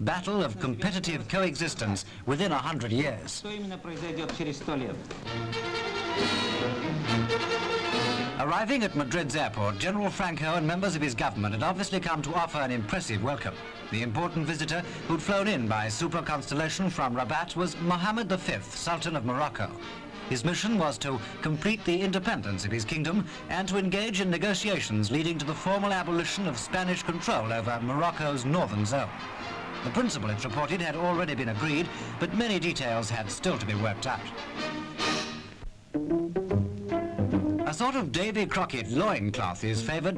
battle of competitive coexistence within a hundred years. Arriving at Madrid's airport, General Franco and members of his government had obviously come to offer an impressive welcome. The important visitor who'd flown in by Super Constellation from Rabat was Mohammed V, Sultan of Morocco. His mission was to complete the independence of his kingdom and to engage in negotiations leading to the formal abolition of Spanish control over Morocco's northern zone. The principle, it's reported, had already been agreed, but many details had still to be worked out. A sort of Davy Crockett loincloth is favoured